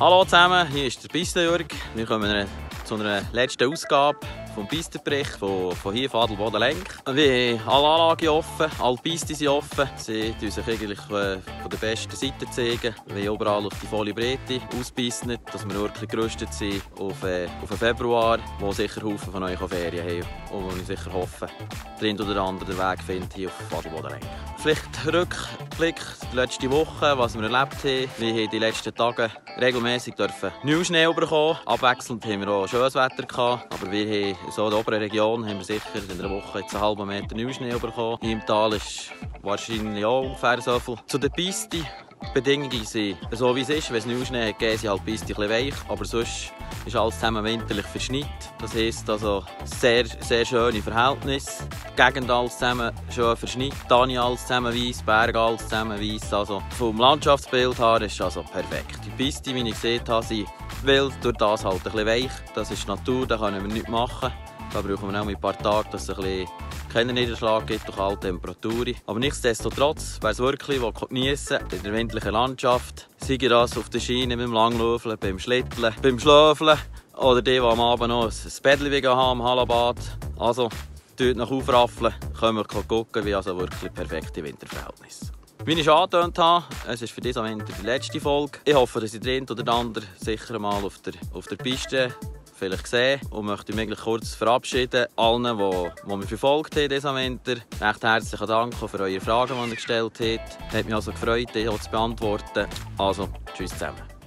Hallo zusammen, hier ist der Pistenjörg. Wir kommen zu einer letzten Ausgabe vom Pistenbericht von, von hier von Adelboden. Wir haben alle Anlagen offen, alle Pisten sind offen. Sie zeigen sich eigentlich äh, von der besten Seite zeigen. Wir haben überall auf die volle Breite ausbeissen, dass wir wirklich gerüstet sind auf, äh, auf den Februar, wo sicher Haufen von euch Ferien haben und ich sicher hoffe, der oder andere den Weg findet hier auf Adelboden Lenk. Vielleicht Rückblick die letzte Woche, was wir erlebt haben. Wir haben die letzten Tage regelmäßig Neuschnee bekommen. Abwechselnd haben wir auch schönes Wetter gehabt, aber wir haben so in der oberen Region haben wir sicher in einer Woche jetzt einen halben Meter Neuschnee bekommen. Hier im Tal ist wahrscheinlich auch ungefähr so viel. Zu der Piste. Die Bedingungen sind so wie es ist. Wenn es Neuschnee hat, gehen sie halt die Piste ein weich. Aber sonst ist alles zusammen winterlich verschneit. Das heisst also sehr, sehr schöne Verhältnisse. Die Gegend alles zusammen schön verschneit. Tani alles zusammen weiss, Berge alles zusammen weiss. Also vom Landschaftsbild her ist also perfekt. Die Piste, wie ich gesehen habe, sind wild, durch das halt ein bisschen weich. Das ist Natur, da können wir nichts machen. Da brauchen wir auch ein paar Tage, dass es keinen Niederschlag gibt durch kalte Temperaturen. Aber nichtsdestotrotz, wer es wirklich geniessen will, in der windlichen Landschaft, sei das auf der Schiene, beim Langlaufen, beim Schlitteln, beim Schlafeln oder die, die am Abend noch ein Bädchen haben am Hallabad. Also, dort noch aufraffeln, können wir gucken, wie also wirklich perfekte Winterverhältnisse. Wie ich schon angetönt habe, es ist für diesen Winter die letzte Folge. Ich hoffe, dass ich den oder andere sicher mal auf der, auf der Piste vielleicht gesehen und möchte mich kurz verabschieden. Allen, die, die mich verfolgt haben diesen Winter. Recht herzlichen Dank für eure Fragen, die ihr gestellt habt. Hat mich also gefreut, die zu beantworten. Also, tschüss zusammen.